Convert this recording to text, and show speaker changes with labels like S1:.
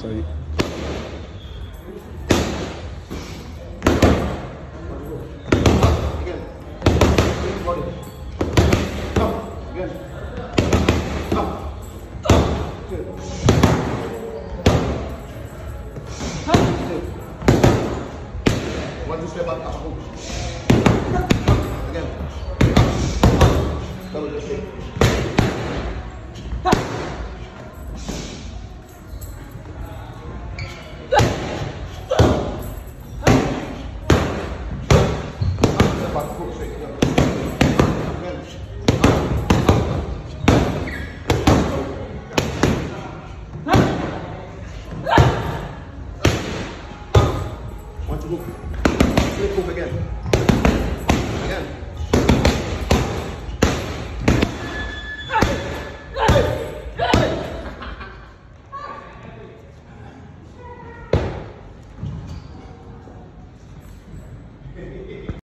S1: isso aí. One, two, step up, up, up. Again. Double, just pull straight. Again. Two, hook.